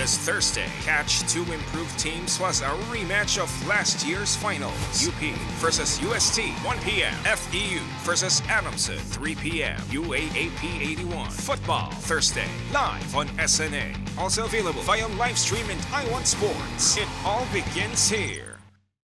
This Thursday, catch two improved teams plus a rematch of last year's finals. UP versus UST, 1 p.m. FEU versus Adamson, 3 p.m. UAAP 81. Football, Thursday, live on S+A. Also available via live stream in iWant Sports. It all begins here.